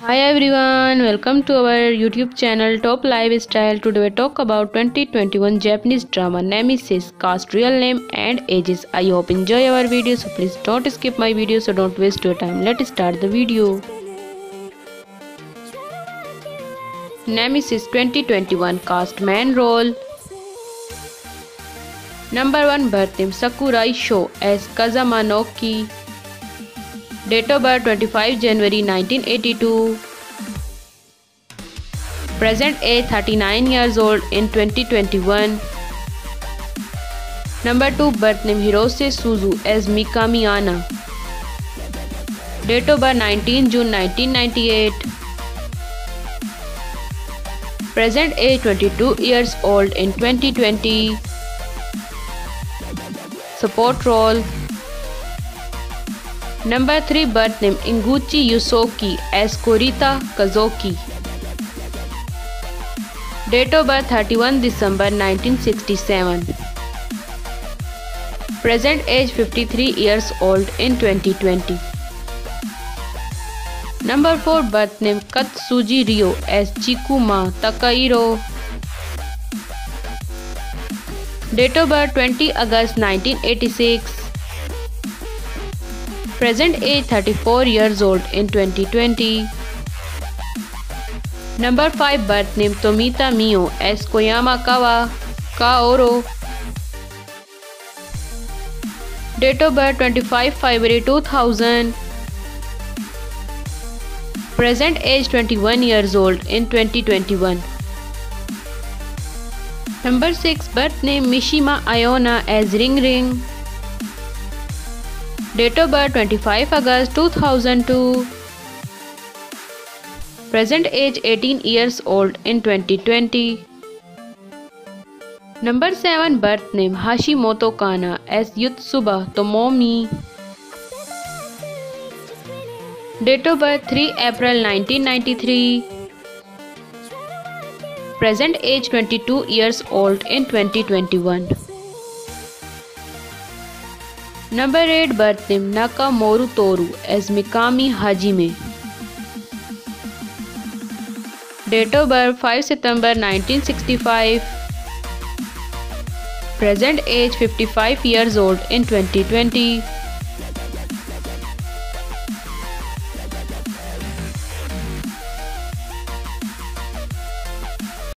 Hi everyone, welcome to our YouTube channel Top Lifestyle. Today we talk about 2021 Japanese drama Nemesis, cast, real name and ages. I hope enjoy our video so please don't skip my video so don't waste your time. Let's start the video. Nemesis 2021 cast main role Number 1 birth name Sakurai Sho as Kazama Naoki Date of birth 25 January 1982. Present age 39 years old in 2021. Number 2 birth name Hirose Suzu as Mikami Anna. Date of birth 19 June 1998. Present age 22 years old in 2020. Support role Number 3 birth name Eguchi Yosuke as Kurita Kazuaki. Date of birth 31 December 1967. Present age 53 years old in 2020. Number 4 birth name Katsuji Ryo as Chikuma Takahiro. Date of birth 20 August 1986. Present age 34 years old in 2020. Number 5 birth name Tomita Mio as Koyama Kawa Kaoro. Date of birth 25 February 2000. Present age 21 years old in 2021. Number 6 birth name Mishima Iona as Ring Ring. Date of birth 25 August 2002. Present age 18 years old in 2020. Number 7 birth name Hashimoto Kanna as Yutsuba Tomomi. Date of birth 3 April 1993. Present age 22 years old in 2021. Number 8 birth name Nakamura Toru as Mikami Hajime. Date of birth 5 September 1965. Present age 55 years old in 2020.